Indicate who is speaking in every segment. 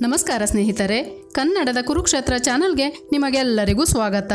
Speaker 1: ನಮಸ್ಕಾರ ಸ್ನೇಹಿತರೆ, ಕನ್ನಡದ ಕುರುಕ್ಷೇತ್ರ ಚಾನಲ್ಗೆ ನಿಮಗೆಲ್ಲರಿಗೂ ಸ್ವಾಗತ.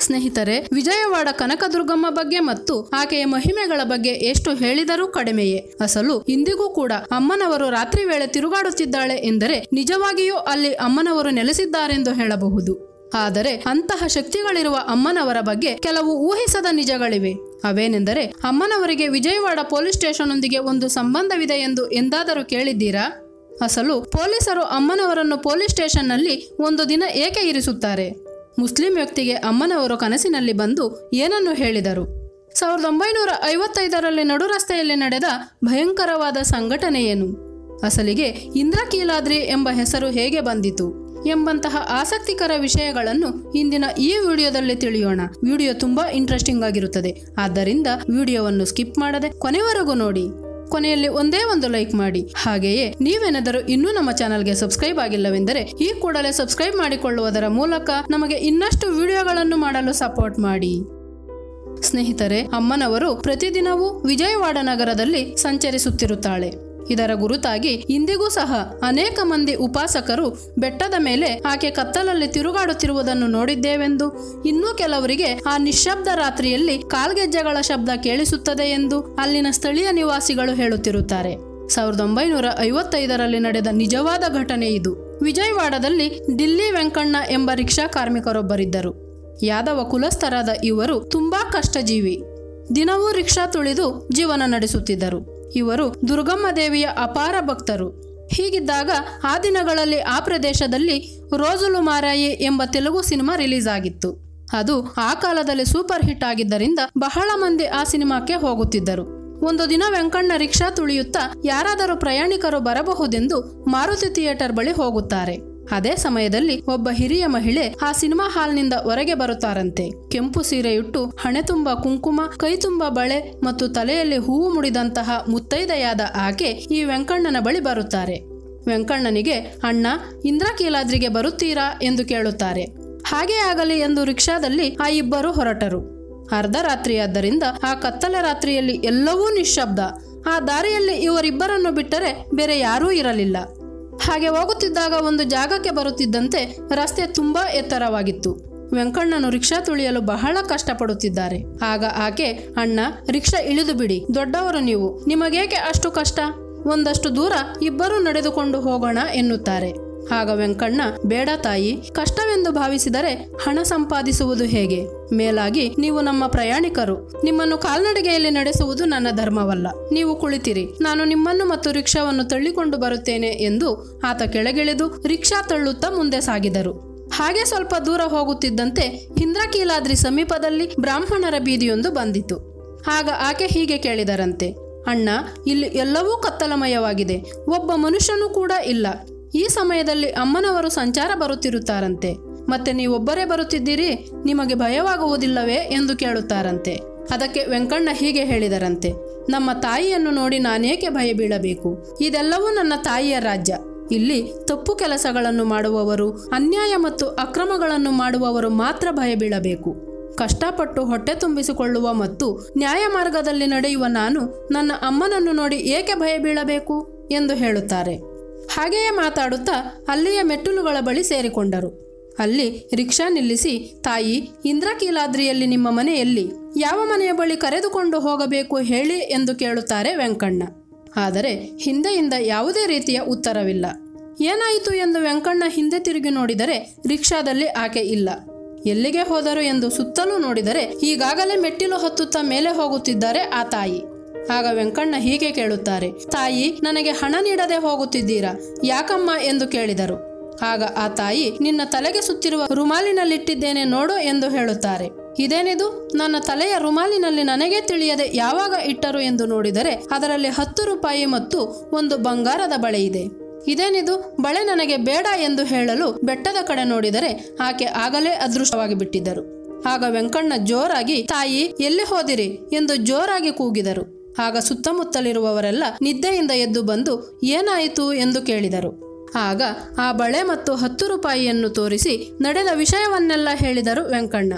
Speaker 1: ಸ್ನೇಹಿತರೆ, ವಿಜಯವಾಡ ಕನಕದುರ್ಗಮ್ಮ ಬಗ್ಗೆ ಮತ್ತು ಆಕೆಯ ಮಹಿಮೆಗಳ ಬಗ್ಗೆ ಎಷ್ಟು ಹೇಳಿದರೂ ಕಡಿಮೆಯೇ. ಅಸಲು ಇಂದಿಗೂ ಕೂಡ ಅಮ್ಮನವರು ರಾತ್ರಿ ವೇಳೆ ತಿರುಗಾಡುತ್ತಿದ್ದಾಳೆ ಎಂದರೆ ನಿಜವಾಗಿಯೂ ಅಲ್ಲಿ ಅಮ್ಮನವರು ನೆಲೆಸಿದ್ದಾರೆಂದು ಹೇಳಬಹುದು. ಆದರೆ ಅಂತಹ ಶಕ್ತಿಗಳಿರುವ ಅಮ್ಮನವರ ಬಗ್ಗೆ ಕೆಲವು ಊಹಿಸದ ನಿಜಗಳಿವೆ. ಅವೇನೆಂದರೆ, ಅಮ್ಮನವರಿಗೆ ವಿಜಯವಾಡ ಪೊಲೀಸ್ ಸ್ಟೇಷನ್ನೊಂದಿಗೆ ಒಂದು ಸಂಬಂಧವಿದೆ ಎಂದು ಎಂದಾದರೂ ಕೇಳಿದ್ದೀರಾ? ಅಸಲು ಪೊಲೀಸರು ಅಮ್ಮನವರನ್ನು ಪೊಲೀಸ್ ಸ್ಟೇಷನ್ನಲ್ಲಿ ಒಂದು ದಿನ ಏಕೆ ಇರಿಸುತ್ತಾರೆ? ಮುಸ್ಲಿಂ ವ್ಯಕ್ತಿಗೆ ಅಮ್ಮನವರು ಕನಸಿನಲ್ಲಿ ಬಂದು ಏನನ್ನು ಹೇಳಿದರು? ಸಾವಿರದ ಒಂಬೈನೂರ ಐವತ್ತೈದರಲ್ಲಿ ನಡು ರಸ್ತೆಯಲ್ಲಿ ನಡೆದ ಭಯಂಕರವಾದ ಸಂಘಟನೆ ಏನು ಅಸಲಿಗೆ ಇಂದ್ರಕೀಲಾದ್ರಿ ಎಂಬ ಹೆಸರು ಹೇಗೆ ಬಂದಿತು? ಎಂಬಂತಹ ಆಸಕ್ತಿಕರ ವಿಷಯಗಳನ್ನು ಇಂದಿನ ಈ ವಿಡಿಯೋದಲ್ಲಿ ತಿಳಿಯೋಣ. ವಿಡಿಯೋ ತುಂಬಾ ಇಂಟ್ರೆಸ್ಟಿಂಗ್ ಆಗಿರುತ್ತದೆ. ಆದ್ದರಿಂದ ವಿಡಿಯೋವನ್ನು ಸ್ಕಿಪ್ ಮಾಡದೆ ಕೊನೆವರೆಗೂ ನೋಡಿ. ಕೊನೆಯಲ್ಲಿ ಒಂದೇ ಒಂದು ಲೈಕ್ ಮಾಡಿ. ಹಾಗೆಯೇ ನೀವೇನಾದರೂ ಇನ್ನೂ ನಮ್ಮ ಚಾನಲ್ಗೆ ಸಬ್ಸ್ಕ್ರೈಬ್ ಆಗಿಲ್ಲವೆಂದರೆ ಈ ಕೂಡಲೇ ಸಬ್ಸ್ಕ್ರೈಬ್ ಮಾಡಿಕೊಳ್ಳುವುದರ ಮೂಲಕ ನಮಗೆ ಇನ್ನಷ್ಟು ವಿಡಿಯೋಗಳನ್ನು ಮಾಡಲು ಸಪೋರ್ಟ್ ಮಾಡಿ. ಸ್ನೇಹಿತರೆ, ಅಮ್ಮನವರು ಪ್ರತಿದಿನವೂ ವಿಜಯವಾಡ ನಗರದಲ್ಲಿ ಸಂಚರಿಸುತ್ತಿರುತ್ತಾಳೆ. ಇದರ ಗುರುತಾಗಿ ಇಂದಿಗೂ ಸಹ ಅನೇಕ ಮಂದಿ ಉಪಾಸಕರು ಬೆಟ್ಟದ ಮೇಲೆ ಆಕೆ ಕತ್ತಲಲ್ಲಿ ತಿರುಗಾಡುತ್ತಿರುವುದನ್ನು ನೋಡಿದ್ದೇವೆಂದು. ಇನ್ನೂ ಕೆಲವರಿಗೆ ಆ ನಿಶಬ್ದ ರಾತ್ರಿಯಲ್ಲಿ ಕಾಲ್ಗೆಜ್ಜೆಗಳ ಶಬ್ದ ಕೇಳಿಸುತ್ತದೆ ಎಂದು ಅಲ್ಲಿನ ಸ್ಥಳೀಯ ನಿವಾಸಿಗಳು ಹೇಳುತ್ತಿರುತ್ತಾರೆ. ಸಾವಿರದ ಒಂಬೈನೂರ ಐವತ್ತೈದರಲ್ಲಿ ನಡೆದ ನಿಜವಾದ ಘಟನೆ ಇದು. ವಿಜಯವಾಡದಲ್ಲಿ ದಿಲ್ಲಿ ವೆಂಕಣ್ಣ ಎಂಬ ರಿಕ್ಷಾ ಕಾರ್ಮಿಕರೊಬ್ಬರಿದ್ದರು. ಯಾದವ ಕುಲಸ್ಥರಾದ ಇವರು ತುಂಬಾ ಕಷ್ಟಜೀವಿ. ದಿನವೂ ರಿಕ್ಷಾ ತುಳಿದು ಜೀವನ ನಡೆಸುತ್ತಿದ್ದರು. ಇವರು ದುರ್ಗಮ್ಮ ದೇವಿಯ ಅಪಾರ ಭಕ್ತರು. ಹೀಗಿದ್ದಾಗ ಆ ದಿನಗಳಲ್ಲಿ ಆ ಪ್ರದೇಶದಲ್ಲಿ ರೋಜುಲು ಮಾರಾಯಿ ಎಂಬ ತೆಲುಗು ಸಿನಿಮಾ ರಿಲೀಸ್ ಆಗಿತ್ತು. ಅದು ಆ ಕಾಲದಲ್ಲಿ ಸೂಪರ್ ಹಿಟ್ ಆಗಿದ್ದರಿಂದ ಬಹಳ ಮಂದಿ ಆ ಸಿನಿಮಾಕ್ಕೆ ಹೋಗುತ್ತಿದ್ದರು. ಒಂದು ದಿನ ವೆಂಕಣ್ಣ ರಿಕ್ಷಾ ತುಳಿಯುತ್ತಾ ಯಾರಾದರೂ ಪ್ರಯಾಣಿಕರು ಬರಬಹುದೆಂದು ಮಾರುತಿ ಥಿಯೇಟರ್ ಬಳಿ ಹೋಗುತ್ತಾರೆ. ಅದೇ ಸಮಯದಲ್ಲಿ ಒಬ್ಬ ಹಿರಿಯ ಮಹಿಳೆ ಆ ಸಿನಿಮಾ ಹಾಲ್ನಿಂದ ಹೊರಗೆ ಬರುತ್ತಾರಂತೆ. ಕೆಂಪು ಸೀರೆಯುಟ್ಟು, ಹಣೆ ತುಂಬ ಕುಂಕುಮ, ಕೈ ತುಂಬ ಬಳೆ ಮತ್ತು ತಲೆಯಲ್ಲಿ ಹೂವು ಮುಡಿದಂತಹ ಮುತ್ತೈದೆಯಾದ ಆಕೆ ಈ ವೆಂಕಣ್ಣನ ಬಳಿ ಬರುತ್ತಾರೆ. ವೆಂಕಣ್ಣನಿಗೆ, ಅಣ್ಣ ಇಂದ್ರಕೀಲಾದ್ರಿಗೆ ಬರುತ್ತೀರಾ? ಎಂದು ಕೇಳುತ್ತಾರೆ. ಹಾಗೇ ಆಗಲಿ ಎಂದು ರಿಕ್ಷಾದಲ್ಲಿ ಆ ಇಬ್ಬರು ಹೊರಟರು. ಅರ್ಧ ರಾತ್ರಿಯಾದ್ದರಿಂದ ಆ ಕತ್ತಲ ರಾತ್ರಿಯಲ್ಲಿ ಎಲ್ಲವೂ ನಿಶ್ಶಬ್ದ. ಆ ದಾರಿಯಲ್ಲಿ ಇವರಿಬ್ಬರನ್ನು ಬಿಟ್ಟರೆ ಬೇರೆ ಯಾರೂ ಇರಲಿಲ್ಲ. ಹಾಗೆ ಹೋಗುತ್ತಿದ್ದಾಗ ಒಂದು ಜಾಗಕ್ಕೆ ಬರುತ್ತಿದ್ದಂತೆ ರಸ್ತೆ ತುಂಬಾ ಎತ್ತರವಾಗಿತ್ತು. ವೆಂಕಣ್ಣನು ರಿಕ್ಷಾ ತುಳಿಯಲು ಬಹಳ ಕಷ್ಟಪಡುತ್ತಿದ್ದಾರೆ. ಆಗ ಆಕೆ, ಅಣ್ಣ, ರಿಕ್ಷಾ ಇಳಿದು ಬಿಡಿ. ದೊಡ್ಡವರು ನೀವು. ನಿಮಗೇಕೆ ಅಷ್ಟು ಕಷ್ಟ? ಒಂದಷ್ಟು ದೂರ ಇಬ್ಬರೂ ನಡೆದುಕೊಂಡು ಹೋಗೋಣ ಎನ್ನುತ್ತಾರೆ. ಆಗ ವೆಂಕಣ್ಣ, ಬೇಡ ತಾಯಿ, ಕಷ್ಟವೆಂದು ಭಾವಿಸಿದರೆ ಹಣ ಸಂಪಾದಿಸುವುದು ಹೇಗೆ? ಮೇಲಾಗಿ, ನೀವು ನಮ್ಮ ಪ್ರಯಾಣಿಕರು. ನಿಮ್ಮನ್ನು ಕಾಲ್ನಡಿಗೆಯಲ್ಲಿ ನಡೆಸುವುದು ನನ್ನ ಧರ್ಮವಲ್ಲ. ನೀವು ಕುಳಿತಿರಿ. ನಾನು ನಿಮ್ಮನ್ನು ಮತ್ತು ರಿಕ್ಷಾವನ್ನು ತಳ್ಳಿಕೊಂಡು ಬರುತ್ತೇನೆ ಎಂದು ಆತ ಕೆಳಗಿಳಿದು ರಿಕ್ಷಾ ತಳ್ಳುತ್ತಾ ಮುಂದೆ ಸಾಗಿದರು. ಹಾಗೆ ಸ್ವಲ್ಪ ದೂರ ಹೋಗುತ್ತಿದ್ದಂತೆ ಇಂದ್ರಕೀಲಾದ್ರಿ ಸಮೀಪದಲ್ಲಿ ಬ್ರಾಹ್ಮಣರ ಬೀದಿಯೊಂದು ಬಂದಿತು. ಆಗ ಆಕೆ ಹೀಗೆ ಕೇಳಿದರಂತೆ, ಅಣ್ಣ, ಇಲ್ಲಿ ಎಲ್ಲವೂ ಕತ್ತಲಮಯವಾಗಿದೆ. ಒಬ್ಬ ಮನುಷ್ಯನೂ ಕೂಡ ಇಲ್ಲ. ಈ ಸಮಯದಲ್ಲಿ ಅಮ್ಮನವರು ಸಂಚಾರ ಬರುತ್ತಿರುತ್ತಾರಂತೆ. ಮತ್ತೆ ನೀವೊಬ್ಬರೇ ಬರುತ್ತಿದ್ದೀರಿ, ನಿಮಗೆ ಭಯವಾಗುವುದಿಲ್ಲವೇ ಎಂದು ಕೇಳುತ್ತಾರಂತೆ. ಅದಕ್ಕೆ ವೆಂಕಣ್ಣ ಹೀಗೆ ಹೇಳಿದರಂತೆ, ನಮ್ಮ ತಾಯಿಯನ್ನು ನೋಡಿ ನಾನೇಕೆ ಭಯ ಬೀಳಬೇಕು ಇದೆಲ್ಲವೂ ನನ್ನ ತಾಯಿಯ ರಾಜ್ಯ. ಇಲ್ಲಿ ತಪ್ಪು ಕೆಲಸಗಳನ್ನು ಮಾಡುವವರು, ಅನ್ಯಾಯ ಮತ್ತು ಅಕ್ರಮಗಳನ್ನು ಮಾಡುವವರು ಮಾತ್ರ ಭಯ ಬೀಳಬೇಕು ಕಷ್ಟಪಟ್ಟು ಹೊಟ್ಟೆ ತುಂಬಿಸಿಕೊಳ್ಳುವ ಮತ್ತು ನ್ಯಾಯ ಮಾರ್ಗದಲ್ಲಿ ನಡೆಯುವ ನಾನು ನನ್ನ ಅಮ್ಮನನ್ನು ನೋಡಿ ಏಕೆ ಭಯ ಬೀಳಬೇಕು ಎಂದು ಹೇಳುತ್ತಾರೆ. ಹಾಗೆಯೇ ಮಾತಾಡುತ್ತಾ ಅಲ್ಲಿಯ ಮೆಟ್ಟಿಲುಗಳ ಬಳಿ ಸೇರಿಕೊಂಡರು. ಅಲ್ಲಿ ರಿಕ್ಷಾ ನಿಲ್ಲಿಸಿ, ತಾಯಿ, ಇಂದ್ರಕೀಲಾದ್ರಿಯಲ್ಲಿ ನಿಮ್ಮ ಮನೆಯಲ್ಲಿ ಯಾವ ಮನೆಯ ಬಳಿ ಕರೆದುಕೊಂಡು ಹೋಗಬೇಕು ಹೇಳಿ? ಎಂದು ಕೇಳುತ್ತಾರೆ ವೆಂಕಣ್ಣ. ಆದರೆ ಹಿಂದೆಯಿಂದ ಯಾವುದೇ ರೀತಿಯ ಉತ್ತರವಿಲ್ಲ. ಏನಾಯಿತು ಎಂದು ವೆಂಕಣ್ಣ ಹಿಂದೆ ತಿರುಗಿ ನೋಡಿದರೆ ರಿಕ್ಷಾದಲ್ಲಿ ಆಕೆ ಇಲ್ಲ. ಎಲ್ಲಿಗೆ ಹೋದರು ಎಂದು ಸುತ್ತಲೂ ನೋಡಿದರೆ ಈಗಾಗಲೇ ಮೆಟ್ಟಿಲು ಹತ್ತುತ್ತಾ ಮೇಲೆ ಹೋಗುತ್ತಿದ್ದಾರೆ ಆ ತಾಯಿ. ಆಗ ವೆಂಕಣ್ಣ ಹೀಗೆ ಕೇಳುತ್ತಾರೆ, ತಾಯಿ, ನನಗೆ ಹಣ ನೀಡದೆ ಹೋಗುತ್ತಿದ್ದೀರಾ? ಯಾಕಮ್ಮ? ಎಂದು ಕೇಳಿದರು. ಆಗ ಆ ತಾಯಿ, ನಿನ್ನ ತಲೆಗೆ ಸುತ್ತಿರುವ ರುಮಾಲಿನಲ್ಲಿಟ್ಟಿದ್ದೇನೆ ನೋಡು ಎಂದು ಹೇಳುತ್ತಾರೆ. ಇದೇನಿದು? ನನ್ನ ತಲೆಯ ರುಮಾಲಿನಲ್ಲಿ ನನಗೆ ತಿಳಿಯದೆ ಯಾವಾಗ ಇಟ್ಟರು ಎಂದು ನೋಡಿದರೆ ಅದರಲ್ಲಿ ಹತ್ತು ರೂಪಾಯಿ ಮತ್ತು ಒಂದು ಬಂಗಾರದ ಬಳೆ ಇದೆ. ಇದೇನಿದು? ಬಳೆ ನನಗೆ ಬೇಡ ಎಂದು ಹೇಳಲು ಬೆಟ್ಟದ ಕಡೆ ನೋಡಿದರೆ ಆಕೆ ಆಗಲೇ ಅದೃಷ್ಟವಾಗಿ ಬಿಟ್ಟಿದ್ದರು. ಆಗ ವೆಂಕಣ್ಣ ಜೋರಾಗಿ, ತಾಯಿ, ಎಲ್ಲಿ ಹೋದಿರಿ? ಎಂದು ಜೋರಾಗಿ ಕೂಗಿದರು. ಆಗ ಸುತ್ತಮುತ್ತಲಿರುವವರೆಲ್ಲ ನಿದ್ದೆಯಿಂದ ಎದ್ದು ಬಂದು, ಏನಾಯಿತು ಎಂದು ಕೇಳಿದರು. ಆಗ ಆ ಬಳೆ ಮತ್ತು ಹತ್ತು ರೂಪಾಯಿಯನ್ನು ತೋರಿಸಿ ನಡೆದ ವಿಷಯವನ್ನೆಲ್ಲ ಹೇಳಿದರು ವೆಂಕಣ್ಣ.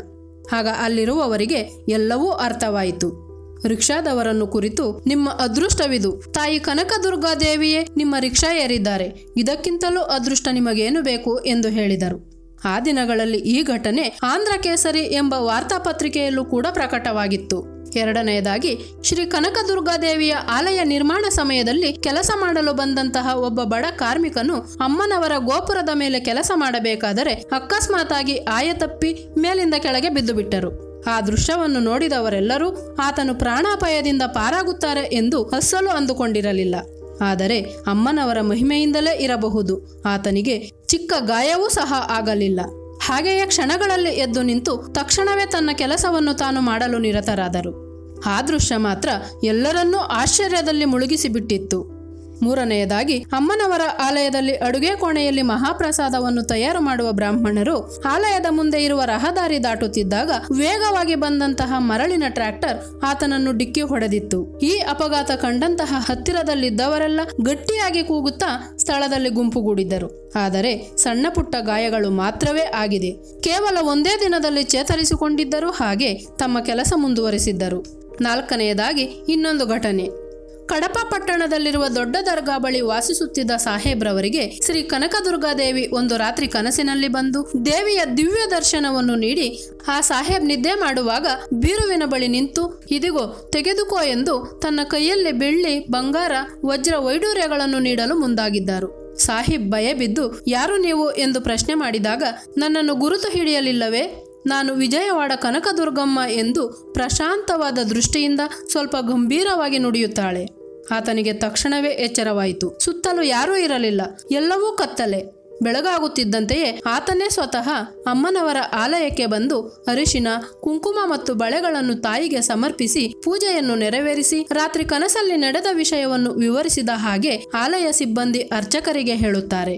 Speaker 1: ಆಗ ಅಲ್ಲಿರುವವರಿಗೆ ಎಲ್ಲವೂ ಅರ್ಥವಾಯಿತು. ರಿಕ್ಷಾದವರನ್ನು ಕುರಿತು, ನಿಮ್ಮ ಅದೃಷ್ಟವಿದು. ತಾಯಿ ಕನಕದುರ್ಗಾದೇವಿಯೇ ನಿಮ್ಮ ರಿಕ್ಷಾ ಏರಿದ್ದಾರೆ ಇದಕ್ಕಿಂತಲೂ ಅದೃಷ್ಟ ನಿಮಗೇನು ಬೇಕು ಎಂದು ಹೇಳಿದರು. ಆ ದಿನಗಳಲ್ಲಿ ಈ ಘಟನೆ ಆಂಧ್ರ ಕೇಸರಿ ಎಂಬ ವಾರ್ತಾಪತ್ರಿಕೆಯಲ್ಲೂ ಕೂಡ ಪ್ರಕಟವಾಗಿತ್ತು. ಎರಡನೆಯದಾಗಿ, ಶ್ರೀ ಕನಕದುರ್ಗಾದೇವಿಯ ಆಲಯ ನಿರ್ಮಾಣ ಸಮಯದಲ್ಲಿ ಕೆಲಸ ಮಾಡಲು ಬಂದಂತಹ ಒಬ್ಬ ಬಡ ಕಾರ್ಮಿಕನು ಅಮ್ಮನವರ ಗೋಪುರದ ಮೇಲೆ ಕೆಲಸ ಮಾಡಬೇಕಾದರೆ ಅಕಸ್ಮಾತಾಗಿ ಆಯ ತಪ್ಪಿ ಮೇಲಿಂದ ಕೆಳಗೆ ಬಿದ್ದು ಬಿಟ್ಟರು ಆ ದೃಶ್ಯವನ್ನು ನೋಡಿದವರೆಲ್ಲರೂ ಆತನು ಪ್ರಾಣಾಪಾಯದಿಂದ ಪಾರಾಗುತ್ತಾರೆ ಎಂದು ಅಸಲು ಅಂದುಕೊಂಡಿರಲಿಲ್ಲ. ಆದರೆ ಅಮ್ಮನವರ ಮಹಿಮೆಯಿಂದಲೇ ಇರಬಹುದು. ಆತನಿಗೆ ಚಿಕ್ಕ ಗಾಯವೂ ಸಹ ಆಗಲಿಲ್ಲ. ಹಾಗೆಯೇ ಕ್ಷಣಗಳಲ್ಲಿ ಎದ್ದು ನಿಂತು ತಕ್ಷಣವೇ ತನ್ನ ಕೆಲಸವನ್ನು ತಾನು ಮಾಡಲು ನಿರತರಾದರು. ಆ ದೃಶ್ಯ ಮಾತ್ರ ಎಲ್ಲರನ್ನೂ ಆಶ್ಚರ್ಯದಲ್ಲಿ ಮುಳುಗಿಸಿಬಿಟ್ಟಿತ್ತು. ಮೂರನೆಯದಾಗಿ, ಅಮ್ಮನವರ ಆಲಯದಲ್ಲಿ ಅಡುಗೆ ಕೋಣೆಯಲ್ಲಿ ಮಹಾಪ್ರಸಾದವನ್ನು ತಯಾರು ಮಾಡುವ ಬ್ರಾಹ್ಮಣರು ಆಲಯದ ಮುಂದೆ ಇರುವ ರಹದಾರಿ ದಾಟುತ್ತಿದ್ದಾಗ ವೇಗವಾಗಿ ಬಂದಂತಹ ಮರಳಿನ ಟ್ರ್ಯಾಕ್ಟರ್ ಆತನನ್ನು ಡಿಕ್ಕಿ ಹೊಡೆದಿತ್ತು. ಈ ಅಪಘಾತ ಕಂಡಂತಹ ಹತ್ತಿರದಲ್ಲಿದ್ದವರೆಲ್ಲ ಗಟ್ಟಿಯಾಗಿ ಕೂಗುತ್ತಾ ಸ್ಥಳದಲ್ಲಿ ಗುಂಪುಗೂಡಿದ್ದರು ಆದರೆ ಸಣ್ಣ ಪುಟ್ಟ ಗಾಯಗಳು ಮಾತ್ರವೇ ಆಗಿದೆ. ಕೇವಲ ಒಂದೇ ದಿನದಲ್ಲಿ ಚೇತರಿಸಿಕೊಂಡಿದ್ದರು, ಹಾಗೆ ತಮ್ಮ ಕೆಲಸ ಮುಂದುವರಿಸಿದ್ದರು. ನಾಲ್ಕನೆಯದಾಗಿ ಇನ್ನೊಂದು ಘಟನೆ. ಕಡಪ ಪಟ್ಟಣದಲ್ಲಿರುವ ದೊಡ್ಡ ದರ್ಗಾ ಬಳಿ ವಾಸಿಸುತ್ತಿದ್ದ ಸಾಹೇಬ್ರವರಿಗೆ ಶ್ರೀ ಕನಕದುರ್ಗಾದೇವಿ ಒಂದು ರಾತ್ರಿ ಕನಸಿನಲ್ಲಿ ಬಂದು ದೇವಿಯ ದಿವ್ಯ ದರ್ಶನವನ್ನು ನೀಡಿ ಆ ಸಾಹೇಬ್ ನಿದ್ದೆ ಮಾಡುವಾಗ ಬೀರುವಿನ ಬಳಿ ನಿಂತು, ಇದಿಗೋ, ತೆಗೆದುಕೋ ಎಂದು ತನ್ನ ಕೈಯಲ್ಲಿ ಬೆಳ್ಳಿ, ಬಂಗಾರ, ವಜ್ರ ವೈಡೂರ್ಯಗಳನ್ನು ನೀಡಲು ಮುಂದಾಗಿದ್ದರು. ಸಾಹಿಬ್ ಭಯ ಬಿದ್ದು ಯಾರು ನೀವು? ಎಂದು ಪ್ರಶ್ನೆ ಮಾಡಿದಾಗ, ನನ್ನನ್ನು ಗುರುತು ಹಿಡಿಯಲಿಲ್ಲವೇ? ನಾನು ವಿಜಯವಾಡ ಕನಕದುರ್ಗಮ್ಮ ಎಂದು ಪ್ರಶಾಂತವಾದ ದೃಷ್ಟಿಯಿಂದ ಸ್ವಲ್ಪ ಗಂಭೀರವಾಗಿ ನುಡಿಯುತ್ತಾಳೆ. ಆತನಿಗೆ ತಕ್ಷಣವೇ ಎಚ್ಚರವಾಯಿತು. ಸುತ್ತಲೂ ಯಾರೂ ಇರಲಿಲ್ಲ. ಎಲ್ಲವೂ ಕತ್ತಲೆ. ಬೆಳಗಾಗುತ್ತಿದ್ದಂತೆಯೇ ಆತನೇ ಸ್ವತಃ ಅಮ್ಮನವರ ಆಲಯಕ್ಕೆ ಬಂದು ಅರಿಶಿನ, ಕುಂಕುಮ ಮತ್ತು ಬಳೆಗಳನ್ನು ತಾಯಿಗೆ ಸಮರ್ಪಿಸಿ ಪೂಜೆಯನ್ನು ನೆರವೇರಿಸಿ ರಾತ್ರಿ ಕನಸಲ್ಲಿ ನಡೆದ ವಿಷಯವನ್ನು ವಿವರಿಸಿದ ಹಾಗೆ ಆಲಯ ಸಿಬ್ಬಂದಿ ಅರ್ಚಕರಿಗೆ ಹೇಳುತ್ತಾರೆ.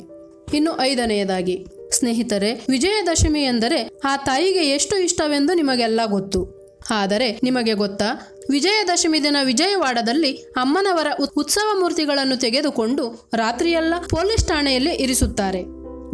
Speaker 1: ಇನ್ನು ಐದನೆಯದಾಗಿ. ಸ್ನೇಹಿತರೆ, ವಿಜಯದಶಮಿ ಎಂದರೆ ಆ ತಾಯಿಗೆ ಎಷ್ಟು ಇಷ್ಟವೆಂದು ನಿಮಗೆಲ್ಲ ಗೊತ್ತು. ಆದರೆ ನಿಮಗೆ ಗೊತ್ತಾ? ವಿಜಯದಶಮಿ ದಿನ ವಿಜಯವಾಡದಲ್ಲಿ ಅಮ್ಮನವರ ಉತ್ಸವ ಮೂರ್ತಿಗಳನ್ನು ತೆಗೆದುಕೊಂಡು ರಾತ್ರಿಯೆಲ್ಲ ಪೊಲೀಸ್ ಠಾಣೆಯಲ್ಲಿ ಇರಿಸುತ್ತಾರೆ.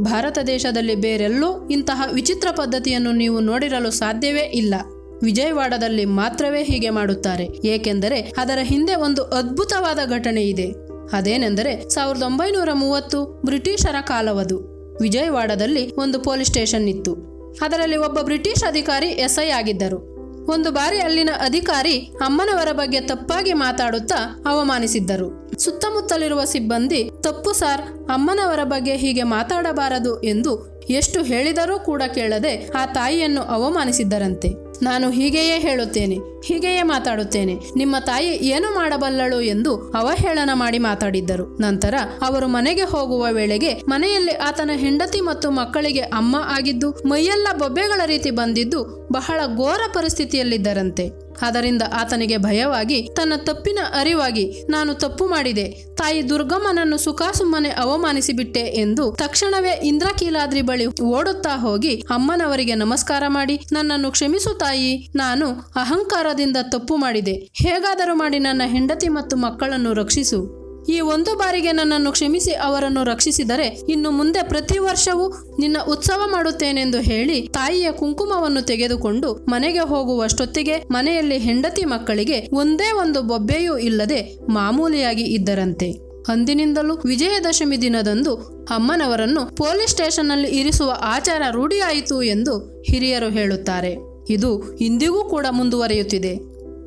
Speaker 1: ಭಾರತ ದೇಶದಲ್ಲಿ ಬೇರೆಲ್ಲೂ ಇಂತಹ ವಿಚಿತ್ರ ಪದ್ಧತಿಯನ್ನು ನೀವು ನೋಡಿರಲು ಸಾಧ್ಯವೇ ಇಲ್ಲ. ವಿಜಯವಾಡದಲ್ಲಿ ಮಾತ್ರವೇ ಹೀಗೆ ಮಾಡುತ್ತಾರೆ. ಏಕೆಂದರೆ ಅದರ ಹಿಂದೆ ಒಂದು ಅದ್ಭುತವಾದ ಘಟನೆ ಇದೆ. ಅದೇನೆಂದರೆ ಸಾವಿರದ ಒಂಬೈನೂರ ಮೂವತ್ತು ಬ್ರಿಟಿಷರ ಕಾಲವದು. ವಿಜಯವಾಡದಲ್ಲಿ ಒಂದು ಪೊಲೀಸ್ ಸ್ಟೇಷನ್ ಇತ್ತು. ಅದರಲ್ಲಿ ಒಬ್ಬ ಬ್ರಿಟಿಷ್ ಅಧಿಕಾರಿ ಎಸ್ಐ ಆಗಿದ್ದರು. ಒಂದು ಬಾರಿ ಅಲ್ಲಿನ ಅಧಿಕಾರಿ ಅಮ್ಮನವರ ಬಗ್ಗೆ ತಪ್ಪಾಗಿ ಮಾತಾಡುತ್ತಾ ಅವಮಾನಿಸಿದ್ದರು. ಸುತ್ತಮುತ್ತಲಿರುವ ಸಿಬ್ಬಂದಿ, ತಪ್ಪು ಸಾರ್, ಅಮ್ಮನವರ ಬಗ್ಗೆ ಹೀಗೆ ಮಾತಾಡಬಾರದು ಎಂದು ಎಷ್ಟು ಹೇಳಿದರೂ ಕೂಡ ಕೇಳದೆ ಆ ತಾಯಿಯನ್ನು ಅವಮಾನಿಸಿದ್ದರಂತೆ. ನಾನು ಹೀಗೆಯೇ ಹೇಳುತ್ತೇನೆ, ಹೀಗೆಯೇ ಮಾತಾಡುತ್ತೇನೆ. ನಿಮ್ಮ ತಾಯಿ ಏನು ಮಾಡಬಲ್ಲಳು ಎಂದು ಅವಹೇಳನ ಮಾಡಿ ಮಾತಾಡಿದ್ದರು. ನಂತರ ಅವರು ಮನೆಗೆ ಹೋಗುವ ವೇಳೆಗೆ ಮನೆಯಲ್ಲಿ ಆತನ ಹೆಂಡತಿ ಮತ್ತು ಮಕ್ಕಳಿಗೆ ಅಮ್ಮ ಆಗಿದ್ದು, ಮೈಯೆಲ್ಲ ಬೊಬ್ಬೆಗಳ ರೀತಿ ಬಂದಿದ್ದು, ಬಹಳ ಘೋರ ಪರಿಸ್ಥಿತಿಯಲ್ಲಿದ್ದರಂತೆ. ಅದರಿಂದ ಆತನಿಗೆ ಭಯವಾಗಿ, ತನ್ನ ತಪ್ಪಿನ ಅರಿವಾಗಿ, ನಾನು ತಪ್ಪು ಮಾಡಿದೆ. ತಾಯಿ ದುರ್ಗಮ್ಮನನ್ನು ಸುಖಾಸುಮ್ಮನೆ ಅವಮಾನಿಸಿಬಿಟ್ಟೆ ಎಂದು ತಕ್ಷಣವೇ ಇಂದ್ರಕೀಲಾದ್ರಿ ಬಳಿ ಓಡುತ್ತಾ ಹೋಗಿ, ಅಮ್ಮನವರಿಗೆ ನಮಸ್ಕಾರ ಮಾಡಿ, ನನ್ನನ್ನು ಕ್ಷಮಿಸು ತಾಯಿ, ನಾನು ಅಹಂಕಾರದಿಂದ ತಪ್ಪು ಮಾಡಿದೆ. ಹೇಗಾದರೂ ಮಾಡಿ ನನ್ನ ಹೆಂಡತಿ ಮತ್ತು ಮಕ್ಕಳನ್ನು ರಕ್ಷಿಸು. ಈ ಒಂದು ಬಾರಿಗೆ ನನ್ನನ್ನು ಕ್ಷಮಿಸಿ, ಅವರನ್ನು ರಕ್ಷಿಸಿದರೆ ಇನ್ನು ಮುಂದೆ ಪ್ರತಿ ವರ್ಷವೂ ನಿನ್ನ ಉತ್ಸವ ಮಾಡುತ್ತೇನೆಂದು ಹೇಳಿ ತಾಯಿಯ ಕುಂಕುಮವನ್ನು ತೆಗೆದುಕೊಂಡು ಮನೆಗೆ ಹೋಗುವಷ್ಟೊತ್ತಿಗೆ ಮನೆಯಲ್ಲಿ ಹೆಂಡತಿ ಮಕ್ಕಳಿಗೆ ಒಂದೇ ಒಂದು ಬೊಬ್ಬೆಯೂ ಇಲ್ಲದೆ ಮಾಮೂಲಿಯಾಗಿ ಇದ್ದರಂತೆ. ಅಂದಿನಿಂದಲೂ ವಿಜಯದಶಮಿ ದಿನದಂದು ಅಮ್ಮನವರನ್ನು ಪೊಲೀಸ್ ಸ್ಟೇಷನ್ನಲ್ಲಿ ಇರಿಸುವ ಆಚಾರ ರೂಢಿಯಾಯಿತು ಎಂದು ಹಿರಿಯರು ಹೇಳುತ್ತಾರೆ. ಇದು ಇಂದಿಗೂ ಕೂಡ ಮುಂದುವರಿಯುತ್ತಿದೆ.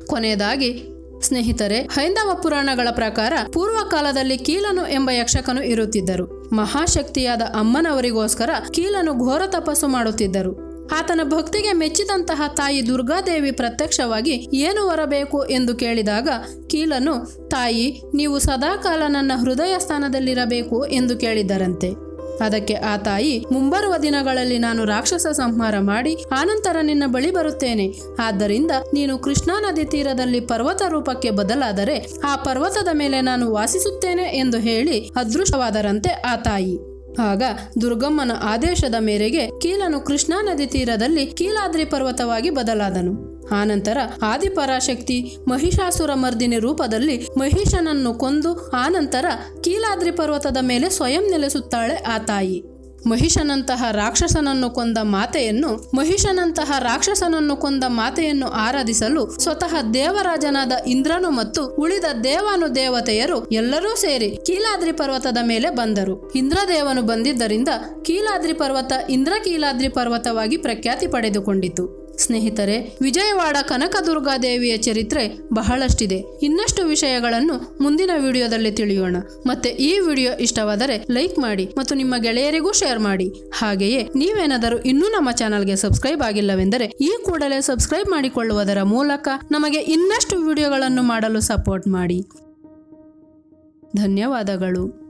Speaker 1: ಕೊನೆಯದಾಗಿ ಸ್ನೇಹಿತರೆ, ಹೈಂದವ ಪುರಾಣಗಳ ಪ್ರಕಾರ ಪೂರ್ವ ಕಾಲದಲ್ಲಿ ಕೀಲನು ಎಂಬ ಯಕ್ಷಕನು ಇರುತ್ತಿದ್ದರು. ಮಹಾಶಕ್ತಿಯಾದ ಅಮ್ಮನವರಿಗೋಸ್ಕರ ಕೀಲನು ಘೋರ ತಪಸ್ಸು ಮಾಡುತ್ತಿದ್ದರು. ಆತನ ಭಕ್ತಿಗೆ ಮೆಚ್ಚಿದಂತಹ ತಾಯಿ ದುರ್ಗಾದೇವಿ ಪ್ರತ್ಯಕ್ಷವಾಗಿ ಏನು ವರಬೇಕು ಎಂದು ಕೇಳಿದಾಗ, ಕೀಲನು, ತಾಯಿ, ನೀವು ಸದಾಕಾಲ ನನ್ನ ಹೃದಯ ಸ್ಥಾನದಲ್ಲಿರಬೇಕು ಎಂದು ಕೇಳಿದ್ದರಂತೆ. ಅದಕ್ಕೆ ಆ ತಾಯಿ, ಮುಂಬರುವ ದಿನಗಳಲ್ಲಿ ನಾನು ರಾಕ್ಷಸ ಸಂಹಾರ ಮಾಡಿ ಆನಂತರ ನಿನ್ನ ಬಳಿ ಬರುತ್ತೇನೆ. ಆದ್ದರಿಂದ ನೀನು ಕೃಷ್ಣಾ ನದಿ ತೀರದಲ್ಲಿ ಪರ್ವತ ರೂಪಕ್ಕೆ ಬದಲಾದರೆ ಆ ಪರ್ವತದ ಮೇಲೆ ನಾನು ವಾಸಿಸುತ್ತೇನೆ ಎಂದು ಹೇಳಿ ಅದೃಷ್ಟವಾದರಂತೆ ಆ ತಾಯಿ. ಆಗ ದುರ್ಗಮ್ಮನ ಆದೇಶದ ಮೇರೆಗೆ ಕೀಲನು ಕೃಷ್ಣಾ ನದಿ ತೀರದಲ್ಲಿ ಕೀಲಾದ್ರಿ ಪರ್ವತವಾಗಿ ಬದಲಾದನು. ಆನಂತರ ಆದಿಪರಾಶಕ್ತಿ ಮಹಿಷಾಸುರ ಮರ್ದಿನಿ ರೂಪದಲ್ಲಿ ಮಹಿಷನನ್ನು ಕೊಂದು ಆನಂತರ ಕೀಲಾದ್ರಿ ಪರ್ವತದ ಮೇಲೆ ಸ್ವಯಂ ನೆಲೆಸುತ್ತಾಳೆ ಆ ತಾಯಿ. ಮಹಿಷನಂತಹ ರಾಕ್ಷಸನನ್ನು ಕೊಂದ ಮಾತೆಯನ್ನು, ಮಹಿಷನಂತಹ ರಾಕ್ಷಸನನ್ನು ಕೊಂದ ಮಾತೆಯನ್ನು ಆರಾಧಿಸಲು ಸ್ವತಃ ದೇವರಾಜನಾದ ಇಂದ್ರನು ಮತ್ತು ಉಳಿದ ದೇವಾನು ದೇವತೆಯರು ಎಲ್ಲರೂ ಸೇರಿ ಕೀಲಾದ್ರಿ ಪರ್ವತದ ಮೇಲೆ ಬಂದರು. ಇಂದ್ರದೇವನು ಬಂದಿದ್ದರಿಂದ ಕೀಲಾದ್ರಿ ಪರ್ವತ ಇಂದ್ರಕೀಲಾದ್ರಿ ಪರ್ವತವಾಗಿ ಪ್ರಖ್ಯಾತಿ ಪಡೆದುಕೊಂಡಿತು. ಸ್ನೇಹಿತರೆ, ವಿಜಯವಾಡ ಕನಕದುರ್ಗಾದೇವಿಯ ಚರಿತ್ರೆ ಬಹಳಷ್ಟಿದೆ. ಇನ್ನಷ್ಟು ವಿಷಯಗಳನ್ನು ಮುಂದಿನ ವಿಡಿಯೋದಲ್ಲಿ ತಿಳಿಯೋಣ. ಮತ್ತೆ ಈ ವಿಡಿಯೋ ಇಷ್ಟವಾದರೆ ಲೈಕ್ ಮಾಡಿ ಮತ್ತು ನಿಮ್ಮ ಗೆಳೆಯರಿಗೂ ಶೇರ್ ಮಾಡಿ. ಹಾಗೆಯೇ ನೀವೇನಾದರೂ ಇನ್ನೂ ನಮ್ಮ ಚಾನಲ್ಗೆ ಸಬ್ಸ್ಕ್ರೈಬ್ ಆಗಿಲ್ಲವೆಂದರೆ ಈ ಕೂಡಲೇ ಸಬ್ಸ್ಕ್ರೈಬ್ ಮಾಡಿಕೊಳ್ಳುವುದರ ಮೂಲಕ ನಮಗೆ ಇನ್ನಷ್ಟು ವಿಡಿಯೋಗಳನ್ನು ಮಾಡಲು ಸಪೋರ್ಟ್ ಮಾಡಿ. ಧನ್ಯವಾದಗಳು.